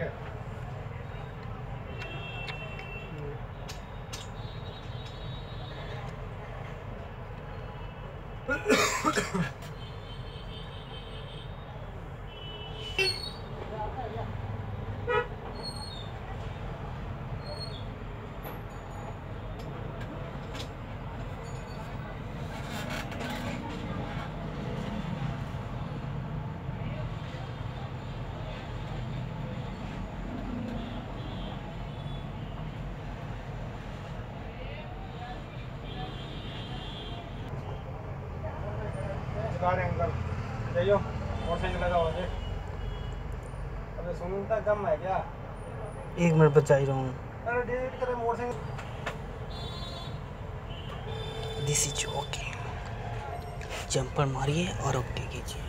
Ha, ha, ha. Uncle जाइयो motorcycle लगा हुआ देख अबे सुनता कम है क्या? एक मिनट बचा ही रहा। हूँ अरे डिलीट करे motorcycle. This is okay jumper मारिए और ओके कीजिए?